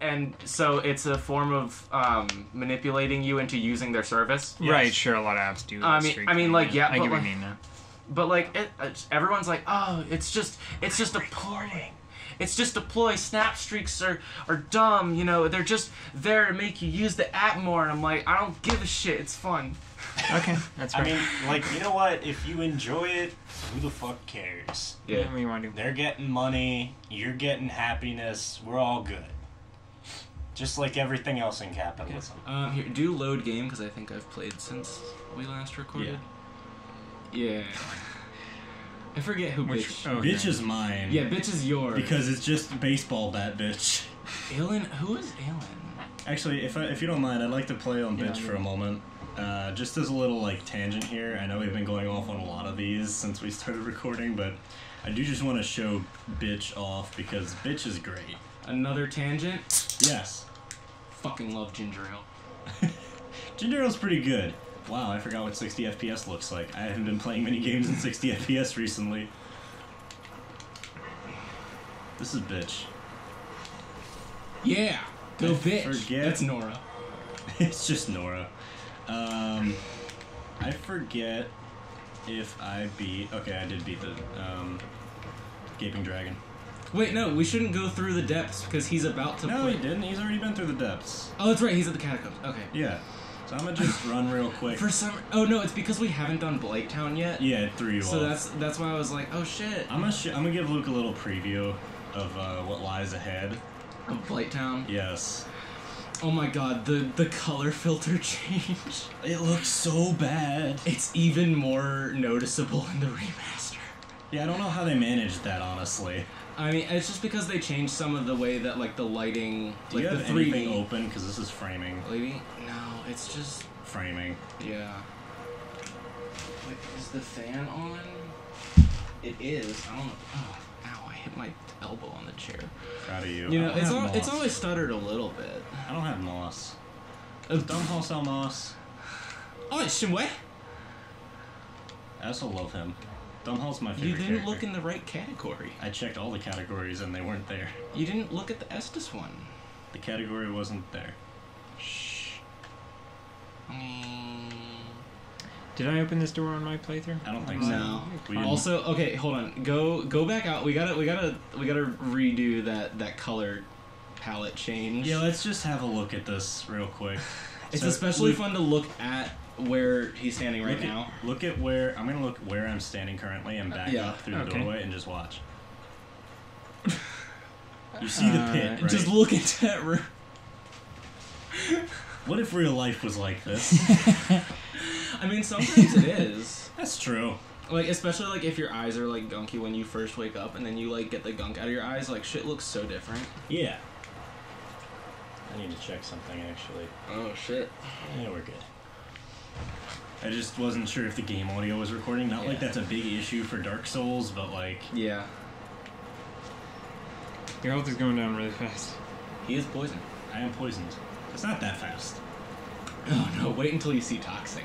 and so it's a form of um, manipulating you into using their service. Right, sure. A lot of apps do. I that mean- I mean, like, yeah, I but get what like- you mean. Now. But like, it, it's, everyone's like, oh, it's just, it's just a ploy. It's just a ploy. Snap streaks are are dumb. You know, they're just there to make you use the app more. And I'm like, I don't give a shit. It's fun. Okay, that's I mean, like, you know what? If you enjoy it, who the fuck cares? yeah. What do you want to do? They're getting money, you're getting happiness, we're all good. Just like everything else in capitalism. Um, here, do load game because I think I've played since we last recorded. Yeah. yeah. I forget who Which? bitch. Oh, Bitch is mine. Yeah, bitch is yours. Because it's just baseball bat, bitch. Alan, who is Alan? Actually, if I, if you don't mind, I'd like to play on Yeah, bitch for a moment. Uh, just as a little like tangent here. I know we've been going off on a lot of these since we started recording, but I do just want to show bitch off because bitch is great. Another tangent. Yes, Fucking love ginger ale. ginger ale's pretty good. Wow, I forgot what 60 FPS looks like. I haven't been playing many games in 60 FPS recently. This is bitch. Yeah. Go I bitch. forget- That's Nora. it's just Nora. Um, I forget if I beat. Okay, I did beat the um, Gaping Dragon. Wait, no, we shouldn't go through the depths because he's about to No, play. he didn't. He's already been through the depths. Oh, that's right. He's at the catacombs. Okay. Yeah. So I'm gonna just run real quick. For some. Oh no, it's because we haven't done Blighttown yet. yeah, it threw you So off. that's that's why I was like, oh shit. I'm gonna sh- I'm gonna give Luke a little preview of uh, what lies ahead. Of Blighttown. Yes. Oh my god, the the color filter change. It looks so bad. It's even more noticeable in the remaster. Yeah, I don't know how they managed that honestly. I mean, it's just because they changed some of the way that like the lighting, Do like you the have 3D. anything open? Because this is framing. Lady? No, it's just Framing. yeah. Wait, is the fan on? It is. I don't know. Oh, ow! I hit my elbow on the chair. Proud of you. You know, it's al- it's always stuttered a little bit. I don't have moss. Uh, Dumbhall sell moss? Oh, it's Shinwei, I also love him. Dumbhall's my favorite you didn't character. look in the right category. I checked all the categories and they weren't there. You didn't look at the Estus one. The category wasn't there. Shh. Mm. Did I open this door on my playthrough? I don't think so. No. Also, okay, hold on. Go go back out. We gotta we gotta we gotta redo that that color palette change. Yeah, let's just have a look at this real quick. it's So, especially Luke, fun to look at where he's standing right look now. At, look at where I'm gonna look where I'm standing currently and back Yeah, up through the okay. doorway and just watch. You see the Uh, pit, right? Just look into that room. What if real life was like this? I mean, sometimes it is. That's true. Like especially like if your eyes are like gunky when you first wake up, and then you like get the gunk out of your eyes. Like shit looks so different. Yeah. I need to check something actually. Oh shit. Yeah, we're good. I just wasn't sure if the game audio was recording. Not like that's a big issue for Dark Souls, but like Yeah. Your health is going down really fast. He is poisoned. I am poisoned. It's not that fast. Oh no! Wait until you see toxic.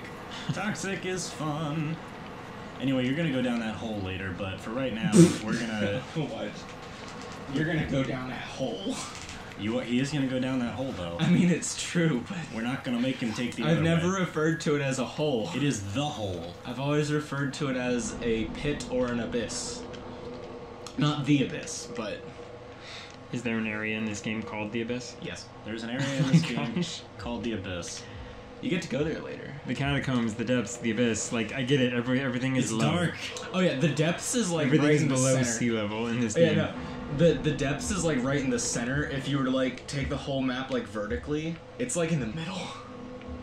Toxic is fun. Anyway, you're gonna go down that hole later, but for right now, we're gonna. what? You're gonna go down that hole. You, he is gonna go down that hole though. I mean, it's true, but We're not gonna make him take the. I've other never way. referred to it as a hole. It is the hole. I've always referred to it as a pit or an abyss. Not the abyss, but Is there an area in this game called the Abyss? yes. There's an area oh in this Oh game gosh. called the Abyss. You get to go there later. The catacombs, the depths, the abyss. Like I get it. Every everything is It's low. dark. Oh yeah, the depths is like Everything right is in the below center. sea level in this Yeah, game. no. The the depths is like right in the center. If you were to like take the whole map like vertically, it's like in the middle.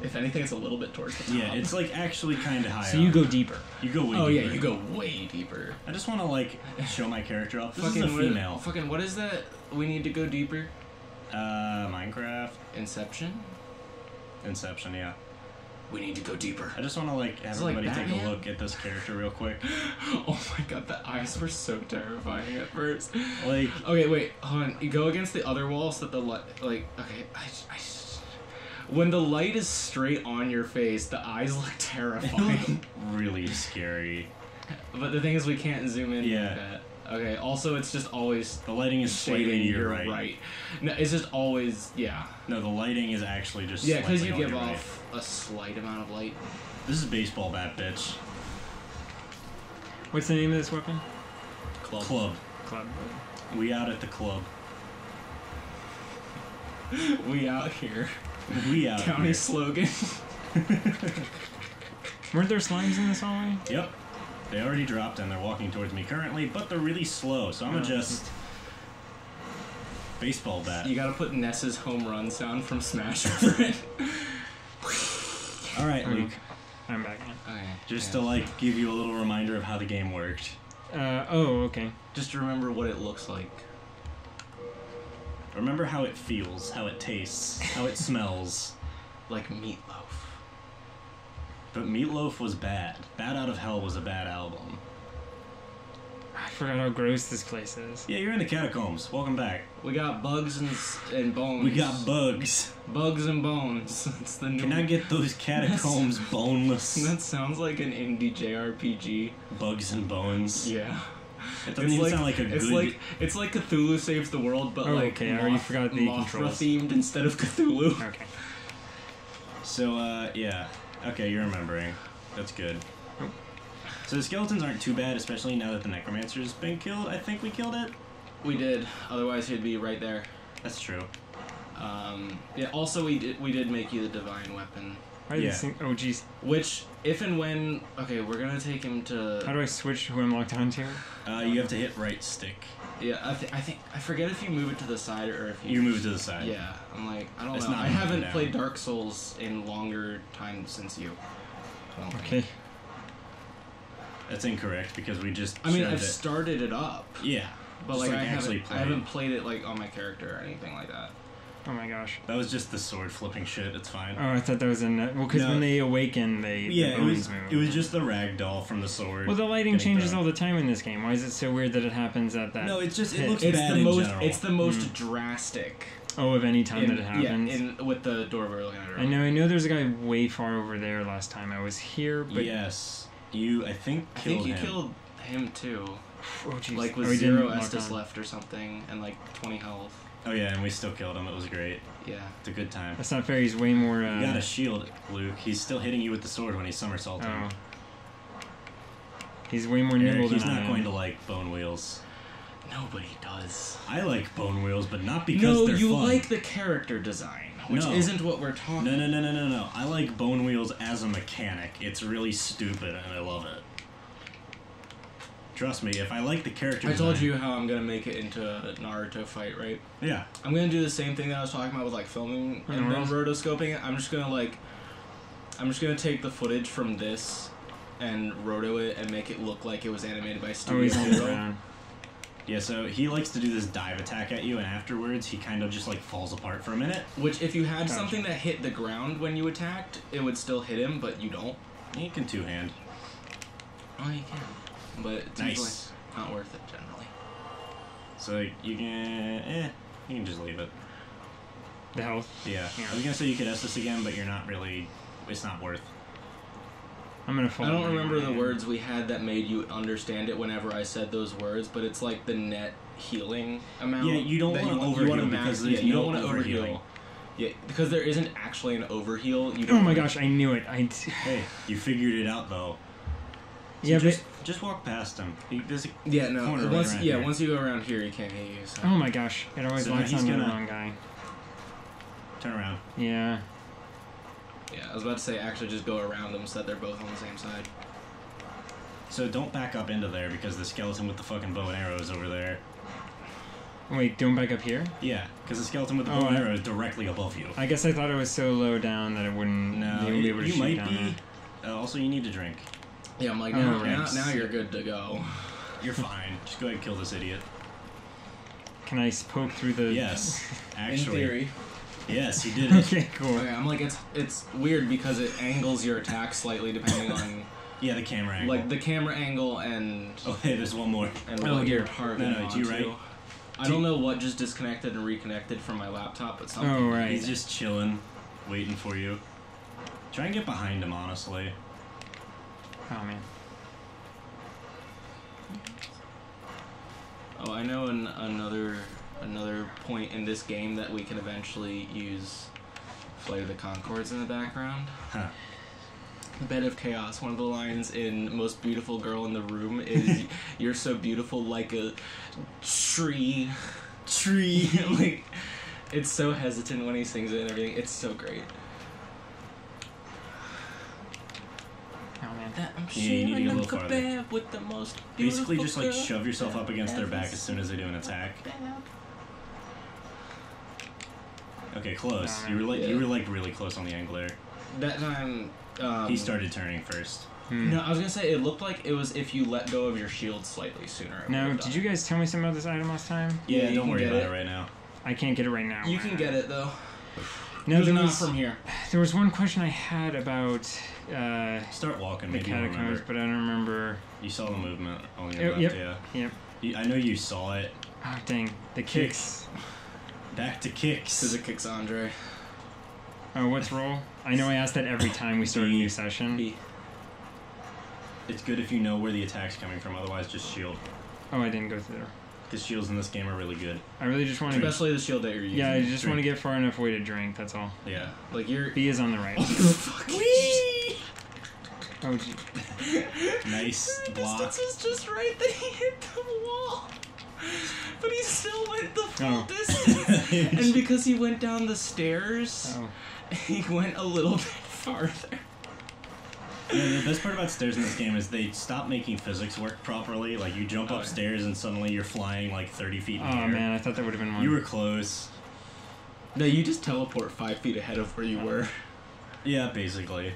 If anything, it's a little bit towards the top. Yeah, it's like actually kind of high. So you go deeper. You go way Oh yeah, deeper. you go way deeper. I just want to like show my character off. This fucking is a what- female. fucking what is that? We need to go deeper. Uh, Minecraft, Inception. Inception. Yeah. We need to go deeper. I just want to like have It's like everybody take a look at this character real quick. oh my god, the eyes were so terrifying at first. Like, Okay, wait, hold on. You go against the other wall so that the light, like, okay, I, I, when the light is straight on your face, the eyes look terrifying. really scary. but the thing is, we can't zoom in Yeah. like that. Okay. Also, it's just always The lighting is slightly to shading your your right. right. No, it's just always yeah. No, the lighting is actually just Yeah, because you give your right. off a slight amount of light. This is baseball bat, bitch. What's the name of this weapon? Club. Club. Club. We out at the club. We out here. We out County here. slogan. Weren't there slimes in this hallway? Yep. They already dropped and they're walking towards me currently, but they're really slow, so I'm gonna Oh. just baseball bat. You gotta put Ness's home run sound from Smash over it. All right, Okay. Luke. I'm back now. Okay. Just yeah. to like give you a little reminder of how the game worked. Uh, oh, okay. just to remember what it looks like. Remember how it feels, how it tastes, how it smells. Like meatloaf. But Meatloaf was bad. Bat Out of Hell was a bad album. I forgot how gross this place is. Yeah, you're in the catacombs. Welcome back. We got bugs and and bones. We got bugs. bugs and bones. It's the new. Can I get those catacombs boneless? That sounds like an indie JRPG. Bugs and bones. Yeah. It doesn't even sound like a it's good. like it's like Cthulhu saves the world, but Oh, like okay, I already forgot the Mothra controls. themed instead of Cthulhu. Okay. So, uh, yeah. Okay, you're remembering. That's good. So the skeletons aren't too bad, especially now that the necromancer's been killed. I think we killed it. We did. Otherwise, he'd be right there. That's true. Um, yeah. Also, we did we did make you the divine weapon, Why Yeah. these? Oh, jeez. which if and when okay, we're gonna take him to. How do I switch who I'm locked onto? Uh, you have to hit right stick. Yeah, I, th- I think I forget if you move it to the side or if you. You move to the side. Yeah, I'm like I don't It's know. not I moving haven't down. played Dark Souls in longer time since you. I don't think. Okay. That's incorrect because we just. I mean, showed I've it. started it up, Yeah. but Just, like, I actually haven't I haven't played it like on my character or anything like that. Oh my gosh. That was just the sword flipping shit. It's fine. Oh, I thought that was a net. Well, because No. when they awaken, they yeah, the it was. move. It was just the ragdoll from the sword. Well, the lighting changes thrown. all the time in this game. Why is it so weird that it happens at that? No, it's just it hit? looks It's bad the in most. general. It's the most hmm. drastic. Oh, of any time in, that it happens. Yeah, in with the door we're looking at. I know. I know. There's a guy way far over there. Last time I was here, but yes, you. I think I think you him. killed him too. oh jeez. Like oh, with he didn't zero Estus left or something, and like 20 health. Oh yeah, and we still killed him. It was great. Yeah. It's a good time. That's not fair. He's way more. Uh, You got a shield, Luke. He's still hitting you with the sword when he's somersaulting. oh. He's way more nimble Eric, than he's I not am. going to like bone wheels. Nobody does. I like bone wheels, but not because No, they're you fun. like the character design, which No. isn't what we're talking. No, no, no, no, no, no. I like bone wheels as a mechanic. It's really stupid, and I love it. Trust me, if I like the character, I told design- you how I'm gonna make it into a Naruto fight, right? Yeah. I'm gonna do the same thing that I was talking about with like filming and then rotoscoping it. I'm just gonna like, I'm just gonna take the footage from this and roto it and make it look like it was animated by Oh, Studio he's on the Zero. Yeah, so he likes to do this dive attack at you, and afterwards he kind of just like falls apart for a minute. Which, if you had Gotcha. something that hit the ground when you attacked, it would still hit him, but you don't. He can two hand. Oh, you can. But it's Nice. usually not worth it generally. So you can, eh, you can just leave it. The health. Yeah. Yeah. I was gonna say you could S this again, but you're not really. It's not worth. I'm gonna fall. I don't remember the words we had that made you understand it whenever I said those words, but it's like the net healing amount. Yeah, you don't wanna want- you overheal because there's yeah, you no don't want to overhealing. overheal. Yeah, because there isn't actually an overheal. You don't Oh my wanna- gosh! I knew it. I. Hey, you figured it out though. So Yeah, just just walk past him. He, there's a, Yeah, no. Corner once around yeah, here. once you go around here, he can't hit you. So. Oh my gosh! It always So now locks he's on the gonna- wrong guy. turn around. Yeah. Yeah, I was about to say actually just go around them so that they're both on the same side. So don't back up into there because the skeleton with the fucking bow and arrow is over there. Wait, don't back up here. Yeah, because the skeleton with the Oh, bow and I- arrow is directly above you. I guess I thought it was so low down that it wouldn't. No, they be able to you shoot might down be. Uh, also, you need to drink. Yeah, I'm like Oh, now, now, now you're good to go. You're fine. Just go ahead and kill this idiot. Can I s- poke through the? Yes, actually. In theory. Yes, you did it. okay, cool. Okay, I'm like it's it's weird because it angles your attack slightly depending on Yeah, the camera angle. like the camera angle and Oh, hey, there's one more. and Oh, what dear. you're targeting No, no, it's you, onto. right? I don't know what just disconnected and reconnected from my laptop, but something. Oh right. He's just chilling, waiting for you. Try and get behind him, honestly. Oh man. Oh, I know an, another another point in this game that we can eventually use Flight of the Conchords in the background. Huh. Bed of Chaos. One of the lines in Most Beautiful Girl in the Room is "You're so beautiful like a tree." Tree. like, it's so hesitant when he sings it and everything. It's so great. Oh man. That I'm Yeah, you need to sharing go a a little farther. with the most Basically, just like shove yourself up against their back as soon as they do an attack. Okay, close. Nah, You were like you were like really close on the angle there. That time, um, He started turning first. Hmm. No, I was gonna say it looked like it was if you let go of your shield slightly sooner. it Now, did you guys tell me something about this item last time? Yeah, Yeah, don't worry about it. it right now. I can't get it right now. You can get it though. No, There's there not was, from here. there was one question I had about uh, Start walking. the Maybe catacombs, remember. but I don't remember. You saw the movement on your Yep, left, yep. yeah. Yep. You, I know you saw it. Oh dang, the kicks. Back to kicks. Because it kicks Andre. Oh, what's roll? I know I asked that every time we start a new session. B. It's good if you know where the attack's coming from. Otherwise, just shield. Oh, I didn't go through there. Because shields in this game are really good. I really just want to. Especially the shield that you're using. Yeah, I just want to get far enough away to drink. That's all. Yeah. like you're. B is on the right. Oh, Whee! Oh, gee. Nice block. distance is just right that he hit the wall. But he still went the full Oh. distance. and because he went down the stairs, oh. he went a little bit farther. Yeah, the best part about stairs in this game is they stop making physics work properly. Like you jump Oh, yeah. upstairs and suddenly you're flying like 30 feet in the Oh air. man, I thought that would have been one. You were close. No, you just teleport five feet ahead of where you were. Yeah, basically.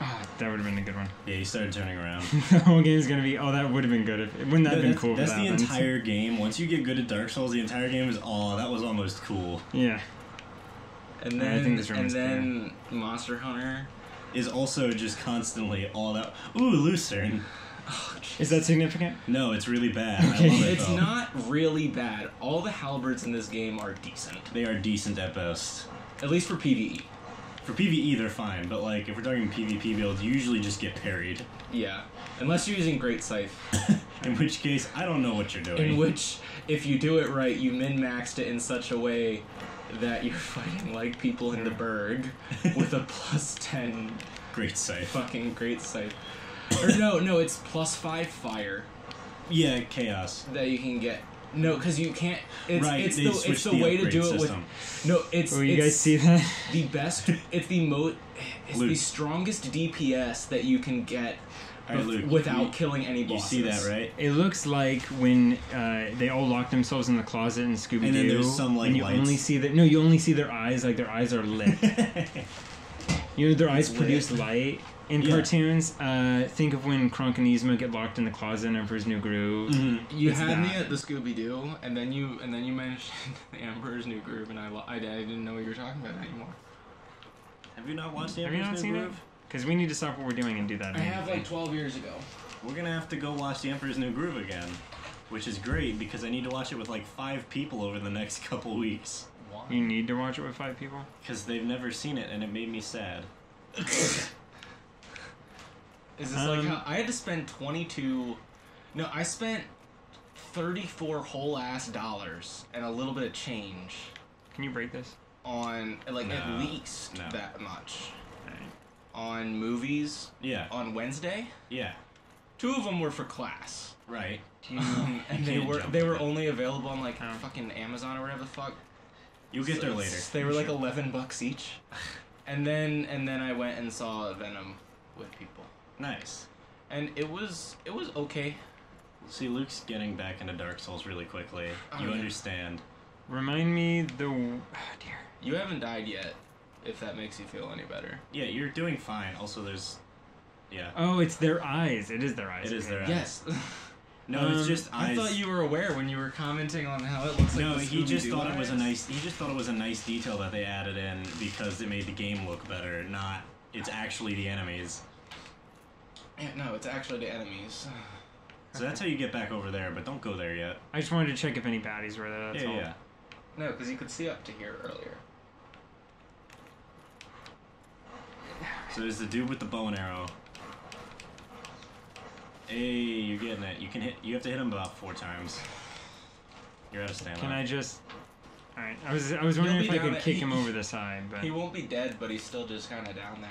Oh, that would have been a good one. Yeah, you started turning around. the whole game's gonna be. Oh, that would have been good. If, wouldn't that have been that's cool? if that's that the happened? entire game. Once you get good at Dark Souls, the entire game is oh, that was almost cool. Yeah. And I then, think this and is then Monster Hunter. Is also just constantly all that. Ooh, Lucerne. Is that significant? No, it's really bad. I Okay. love it, It's though. not really bad. All the halberds in this game are decent, They are decent at best. at least for PVE. For PVE, they're fine, but like if we're talking PvP builds, you usually just get parried. Yeah, unless you're using Great Scythe, In which case, I don't know what you're doing. in which if you do it right, you min maxed it in such a way that you're fighting like people in the Burg with a plus ten Great scythe. fucking Great Scythe. Or no, no, it's plus five fire Yeah, chaos. that you can get. No, because you can't. It's right, it's they the switched it's the, way to do it system. with. No, it's Oh, you it's guys see that? the best. It's the mo. It's the strongest DPS that you can get Alright, Luke, without you- killing any bosses. You see that, right? It looks like when uh, they all lock themselves in the closet in Scooby Doo, And then there's some, like, and you lights. only see that. No, you only see their eyes. Like their eyes are lit. you know, their eyes It's produce light in Yeah. cartoons. Uh, think of when Kronk and Yzma get locked in the closet in Emperor's New Groove. Mm-hmm. You It's had me at the Scooby Doo, and then you and then you mentioned the Emperor's New Groove, and I, lo- I, I didn't know what you were talking about anymore. Have you not watched the Have you Emperor's not New Groove? it? Groove? Because we need to stop what we're doing and do that. I have like 12 years ago. We're gonna have to go watch the Emperor's New Groove again, which is great because I need to watch it with like five people over the next couple weeks Why? You need to watch it with five people. because they've never seen it and it made me sad. Is this like Um, how I had to spend 22? No, I spent 34 whole ass dollars and a little bit of change Can you break this? on like No, at least no. that much Alright. On movies Yeah, on Wednesday. yeah, Two of them were for class. right. You, Um, and they were they were it. only available on like fucking Amazon or whatever the fuck. You'll get there So later. it's- They were like eleven bucks each, and then and then I went and saw Venom with people, Nice. and it was it was okay. See, Luke's getting back into Dark Souls really quickly. Oh, you yeah. understand. remind me the. Oh, dear. You haven't died yet, if that makes you feel any better. Yeah, you're doing fine. Also, there's. Yeah. Oh, it's their eyes. It is their eyes. It is okay. their eyes. Yes, No, Um, it's just I thought you were aware when you were commenting on how it looks like. no, he just Scooby-Doo thought it was a nice. He just thought it was a nice detail that they added in because it made the game look better. Not it's actually the enemies. Yeah, no, it's actually the enemies. So that's how you get back over there. But don't go there yet. I just wanted to check if any baddies were there. That's yeah, all. yeah. No, because you could see up to here earlier. So there's the dude with the bow and arrow. Hey, you're getting it. You can hit. You have to hit him about four times. You're out of stamina. Can I just? All right. I was I was wondering if I could kick he- him over the side, but He won't be dead, but he's still just kind of down there.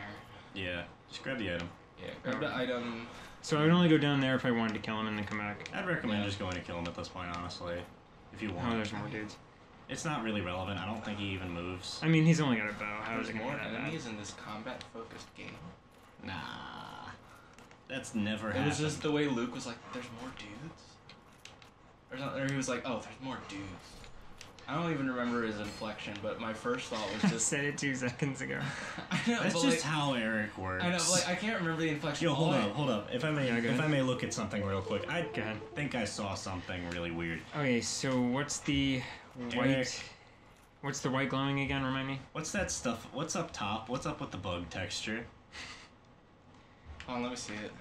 Yeah. Just grab the item. Yeah, grab the item. so I would only go down there if I wanted to kill him and then come back. I'd recommend Yeah. just going to kill him at this point, honestly. If you want. Oh, want. there's more dudes. It's not really relevant. I don't think he even moves. I mean, he's only got a bow. How is There's it more gonna be that enemies in this combat-focused game. Nah. That's never It happened. was just the way Luke was like, "There's more dudes," or, something, or he was like, "Oh, there's more dudes." I don't even remember his inflection, but my first thought was I just, said it two seconds ago. I know, That's just like, how Eric works. I know, like I can't remember the inflection. Yo, hold All I- up, hold up. If I may, Yeah, if. I may look at something real quick, I think I saw something really weird. Okay, so what's the white? What's the white glowing again? Remind me. What's that stuff? What's up top? What's up with the bug texture? Hold on, let me see it.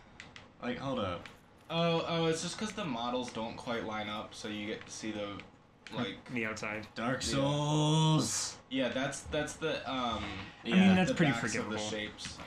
Like, hold up. Oh, oh, it's just because the models don't quite line up, so you get to see the, like, The outside. Dark Souls. yeah, that's that's the um. I mean, that's the pretty backs forgivable. The shapes.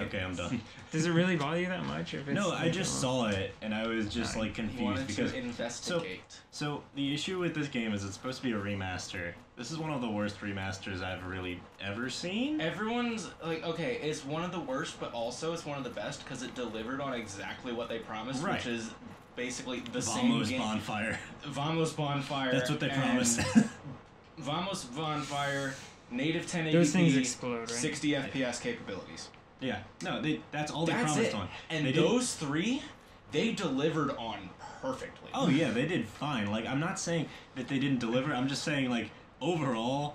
Okay, I'm done. Does it really bother you that much? If it's No, I just saw it and I was just I like confused Wanted because to investigate. so the issue with this game is it's supposed to be a remaster. This is one of the worst remasters I've really ever seen. Everyone's like, okay, it's one of the worst, but also it's one of the best because it delivered on exactly what they promised, Right. which is basically the same Vamos game. bonfire. Vamos Bonfire. That's what they and promised. Vamos Bonfire, native 1080p, Those things explode, right? 60 FPS capabilities. Yeah. No, they that's all they That's promised it. on. And They did- those three, they delivered on perfectly. Oh yeah, they did fine. Like I'm not saying that they didn't deliver. I'm just saying like overall,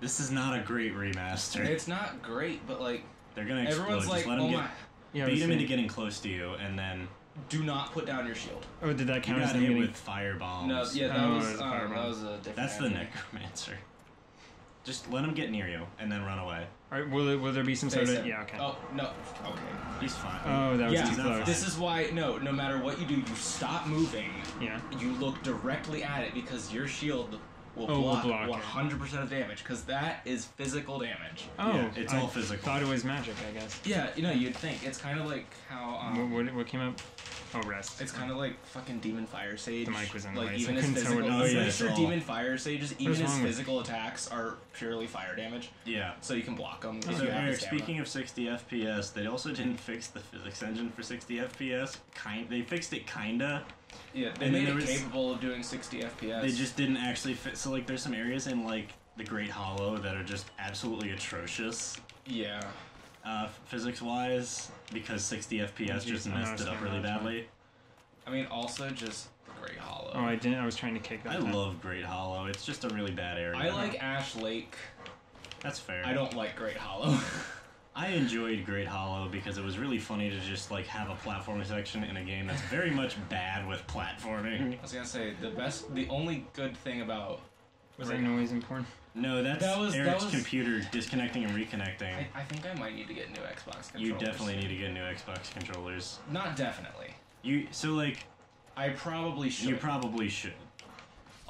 this is not a great remaster. It's not great, but like They're gonna explode. everyone's just like, let them oh get my, Yeah, beat was them into getting close to you, and then do not put down your shield. Oh, did that you count as got them hit getting? with fire bombs. No, yeah, that Oh, was it's um, that was a different. That's the necromancer. Just let him get near you and then run away. All right, will it, will there be some They sort of? said- Yeah. Okay. Oh no. Okay. He's fine. Oh, that was yeah, too close. this is why no. No matter what you do, you stop moving. Yeah. You look directly at it because your shield will Oh, will block block 100% of damage because that is physical damage. Oh, Yeah, it's I all physical. Thought it was magic. I guess. Yeah, you know, you'd think it's kind of like how um, What, what, what came up? Oh, rest. It's kind of like fucking Demon Fire Sage. The mic was in the like way, even I his couldn't tell physical. what it was. Oh, yeah, pretty sure Demon Fire Sages, even his wrong with- physical attacks are purely fire damage, Yeah. so you can block them. So Eric, speaking of 60 FPS, they also didn't fix the physics engine for 60 FPS. Kind, they fixed it kinda. Yeah, they and made it was- capable of doing 60 FPS. They just didn't actually fit. So like, there's some areas in like the Great Hollow that are just absolutely atrocious, yeah. uh, physics wise, because 60 FPS just messed it up really that, badly. I mean, also just Great Hollow. Oh, I didn't. I was trying to kick that. I time. love Great Hollow. It's just a really bad area. I like Ash Lake. That's fair. I don't like Great Hollow. I enjoyed Great Hollow because it was really funny to just like have a platforming section in a game that's very much bad with platforming. I was gonna say the best, the only good thing about Was that Great- noise important? No, that's That was- that Eric's was- computer disconnecting and reconnecting. I, I think I might need to get new Xbox controllers. you definitely need to get new Xbox controllers. Not definitely. You so like I probably should. you probably should.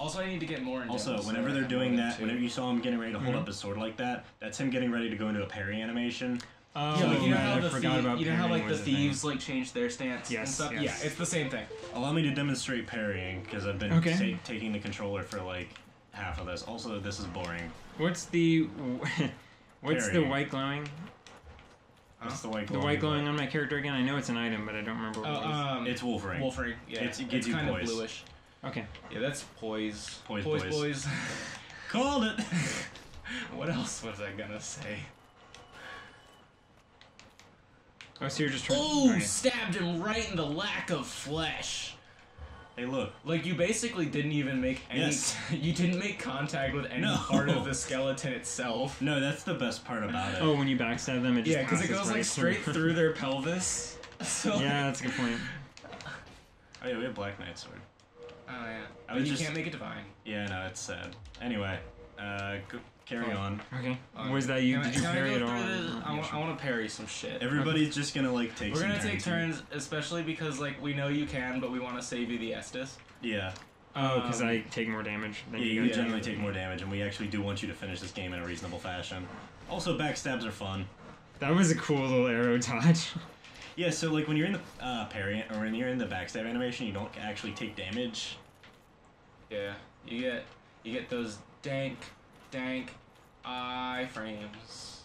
Also, I need to get more. In Also, demos whenever I they're doing that, two. whenever you saw him getting ready to hold Mhm. up his sword like that, that's him getting ready to go into a parry animation. Oh, Yeah, like, you know right, how I the thie- you know how like the was a thing. thieves like change their stance Yes, and stuff. yes. Yeah, it's the same thing. Allow me to demonstrate parrying because I've been Okay. ta- taking the controller for like half of this. Also, this is boring. What's the what's the white glowing? It's the white The glowing, white glowing on my character again. I know it's an item, but I don't remember what it um, It's Wolf Ring. Wolverine. Yeah, It's- it gives you kind poise. of bluish. Okay. Yeah, that's poise. Poise poise, boys. boys. Called it. what else was I gonna say? Oh, so you're just trying. Ooh, okay. stabbed him right in the lack of flesh. hey, look. Like you basically didn't even make any. Yes. you didn't make contact with any No. part of the skeleton itself. No, that's the best part about it. Oh, when you backstab them, it just Yeah, because it goes right like straight through their pelvis. So yeah, that's a good point. Oh yeah, we have Black Knight sword. Oh yeah. I was you just- can't make it divine. Yeah, no, it's sad. Anyway, uh, go, carry Oh. on. Okay. Uh, was that you? Can I- Did you can I parry go it all? through this? Yeah, I, want. I want to parry some shit. Everybody's just gonna like take. We're some gonna take turns. turns, especially because like we know you can, but we want to save you the Estus. Yeah, Oh, because Um, I take more damage. Than yeah, you you guys. generally take more damage, and we actually do want you to finish this game in a reasonable fashion. Also, backstabs are fun. That was a cool little arrow dodge. Yeah, so like when you're in the uh, parry or when you're in the backstab animation, you don't actually take damage. Yeah, you get you get those dank, dank i-frames.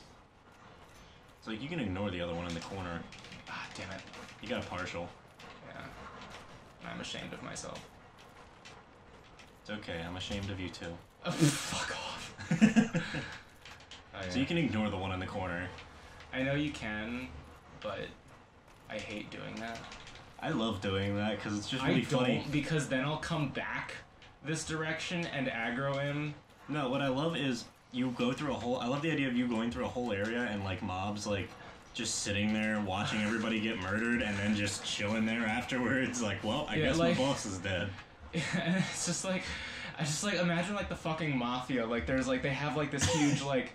So like you can ignore the other one in the corner. Ah, damn it. You got a partial. Yeah. I'm ashamed of myself. It's okay. I'm ashamed of you too. Oh, fuck off. Oh, So you can ignore the one in the corner. I know you can, but I hate doing that. I love doing that because it's just I really don't funny. because then I'll come back this direction and aggro him. No, what I love is you go through a whole. I love the idea of you going through a whole area and like mobs like just sitting there watching everybody get murdered and then just chilling there afterwards. Like, well, I Yeah, guess like- my boss is dead. it's just like I just like imagine like the fucking mafia. Like there's like they have like this huge like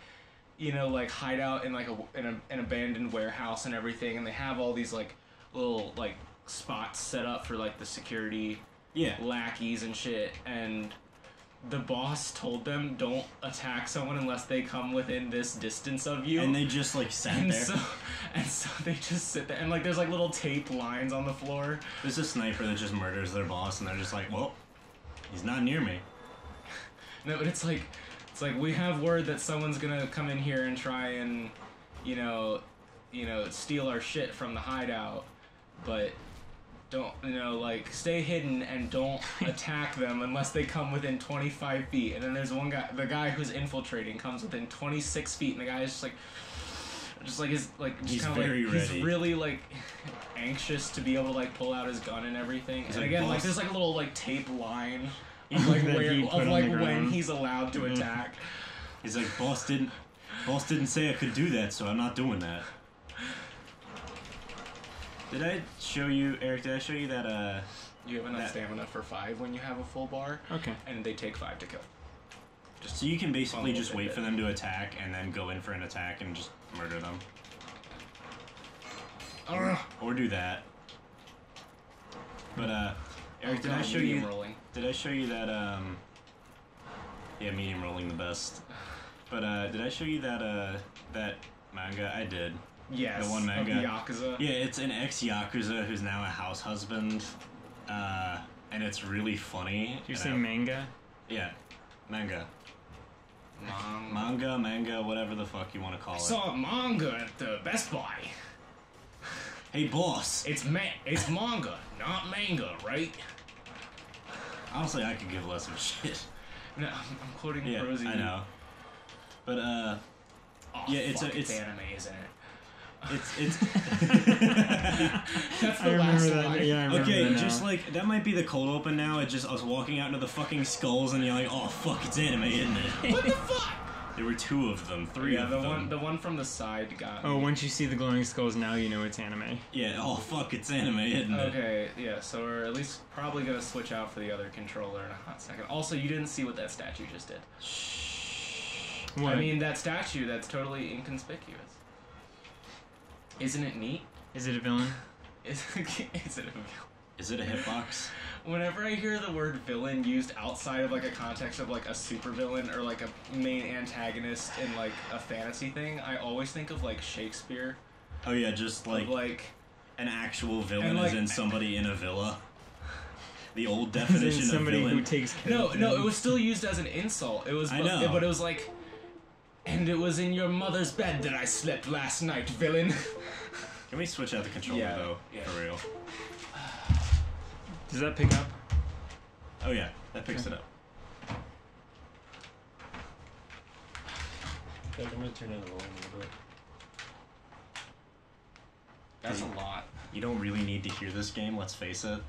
you know like hideout in like a in a, an abandoned warehouse and everything, and they have all these like little like spots set up for like the security Yeah. lackeys and shit and the boss told them don't attack someone unless they come within this distance of you And they just like sat and there. so and so they just sit there and like there's like little tape lines on the floor There's a sniper that just murders their boss, and they're just like, well, he's not near me. no but it's like it's like we have word that someone's gonna come in here and try and you know you know steal our shit from the hideout but don't you know like stay hidden and don't attack them unless they come within 25 feet. And then there's one guy the guy who's infiltrating comes within 26 feet and the guy is just like just like his like just He's kind of very like he's really like anxious to be able to like pull out his gun and everything. He's and like, again like there's like a little like tape line of like where he of like when he's allowed to attack He's like, boss didn't, boss didn't say I could do that, so I'm not doing that. Did I show you, Eric? Did I show you that? Uh, you have enough That- stamina for five when you have a full bar Okay. and they take five to kill so you can basically just wait for them to attack and then go in for an attack and just murder them, or do that. But uh, Eric, Oh, did I show you? Rolling Did I show you that? Um, yeah, medium rolling the best. But uh, did I show you that? Uh, that manga? I did. yes The one of manga. the Yakuza Yeah, it's an ex yakuza who's now a house husband, uh, and it's really funny. Did you and say I- manga? Yeah, manga, Manga. manga, manga, whatever the fuck you want to call I it. I saw a manga at the Best Buy. hey, boss. It's ma- it's manga, not manga, right? Honestly, I could give less of a shit. No, I'm I'm quoting Yeah, Rosie. I know. But uh, Oh, Yeah, it's a- fuck, it's- anime, isn't it? it's it's. That's the remember last that. line. Yeah, I remember Okay, that just like that might be the cold open now. It's just us walking out into the fucking skulls and you're like, oh fuck, it's anime, isn't it? What the fuck? There were two of them, three yeah, of the them. one the one from the side got. Oh, me. once you see the glowing skulls, now you know it's anime. Yeah, oh fuck, it's anime, isn't it? Okay, yeah, so we're at least probably gonna switch out for the other controller in a hot second. Also, you didn't see what that statue just did. What? I mean, that statue that's totally inconspicuous. Isn't it neat? is it a villain? Is, is it a villain? Is it a hitbox? Whenever I hear the word villain used outside of like a context of like a supervillain or like a main antagonist in like a fantasy thing, I always think of like Shakespeare. Oh yeah, just Like, like like an actual villain like- is in somebody in a villa. The old definition of somebody villain. who takes care no, of no, it was still used as an insult. It was, I but, know. but it was like, and it was in your mother's bed that I slept last night, villain. Can we switch out the controller Yeah, though? yeah. For real. Does that pick up? Oh yeah, that picks it up. I'm gonna turn down the volume a little bit. That's a lot. You don't really need to hear this game. Let's face it.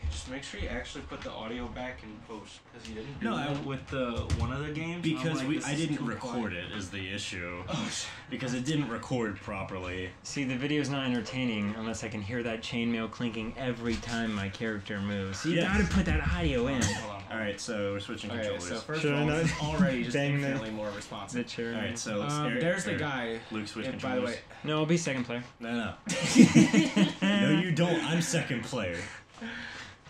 Okay, just make sure you actually put the audio back in post because you didn't do No, I- that with the one of the games. Because I'm like, we, I didn't record quiet. it is the issue. Oh. Because it didn't record properly. See, the video's not entertaining unless I can hear that chainmail clinking every time my character moves. So you Yes. gotta put that audio in. Hold on. All right, so we're switching Okay, controllers. so first Should of I all, it's already just infinitely more The responsive. chair. All right, so let's. Um, Eric- there's the guy. Luke, switch and by the way, No, I'll be second player. No, no. no, you don't. I'm second player.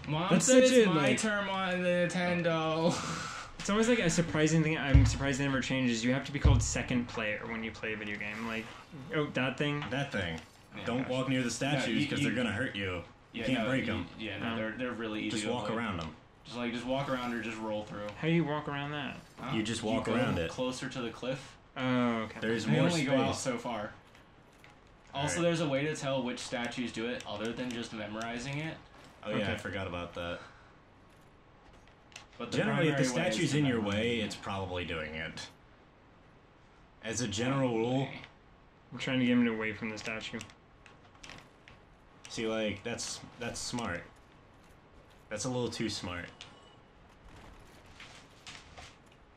Mom That's said such it's a, my like- turn on the Nintendo. It's always like a surprising thing. I'm surprised it never changes. You have to be called second player when you play a video game. Like, oh, that thing. That thing. Yeah, Don't gosh. walk near the statues you- because you- they're gonna hurt you. You Yeah, can't no, break you- them. Yeah, no, Oh. they're they're really easy. Just to walk avoid. around them. Just like just walk around or just roll through. How do you walk around that? Huh? You just walk go around it. closer to the cliff. Oh, okay. There's They more only space. go out so far. Also, Alright. there's a way to tell which statues do it other than just memorizing it. Oh yeah, I forgot about that. But Generally, if the primary way is statue's in your way, it's probably doing it. As a general rule, I'm trying to get him away from the statue. see, like that's that's smart. That's a little too smart.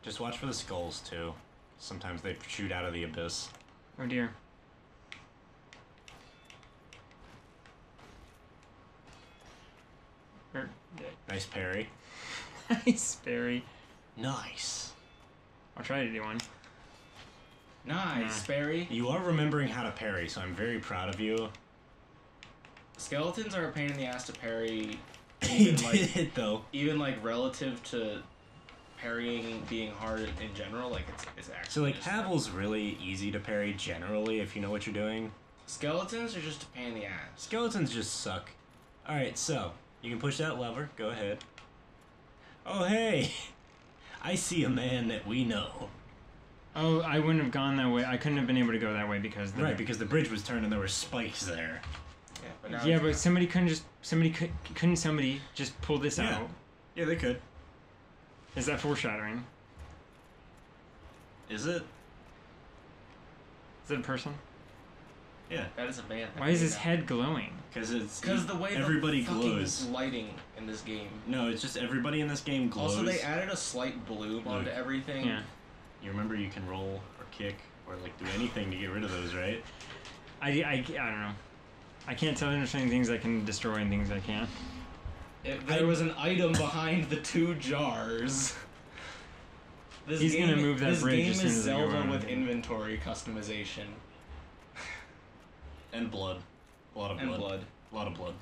Just watch for the skulls too. Sometimes they shoot out of the abyss. Oh dear. Nice parry. Nice, parry. Nice. I'll try to do one. Nice, hmm. Barry. You are remembering how to parry, so I'm very proud of you. Skeletons are a pain in the ass to parry. He Even did like, it though. even like relative to parrying being hard in general, like it's it's actually. So like just- Havel's really easy to parry generally if you know what you're doing. Skeletons are just a pain in the ass. Skeletons just suck. Alright, so you can push that lever, go ahead. Oh hey! I see a man that we know. Oh, I wouldn't have gone that way. I couldn't have been able to go that way because the Right, because the bridge was turned and there were spikes there. Yeah, but now yeah, but somebody couldn't just somebody could couldn't somebody just pull this Yeah. out? Yeah, they could. Is that foreshadowing? Is it? Is it a person? Yeah, that is a man. Why is his head glowing? because it's Because the way everybody the fucking glows. lighting in this game. No, it's just everybody in this game glows. Also, they added a slight bloom onto Look. everything. Yeah. You remember you can roll or kick or like do anything to get rid of those, right? I, I, I don't know. I can't tell understanding things I can destroy and things I can't. If there I- was an item behind the two jars. This He's game, gonna move that this bridge game as soon is as I go Zelda on. with inventory customization And blood. A lot of and blood. blood. A lot of blood.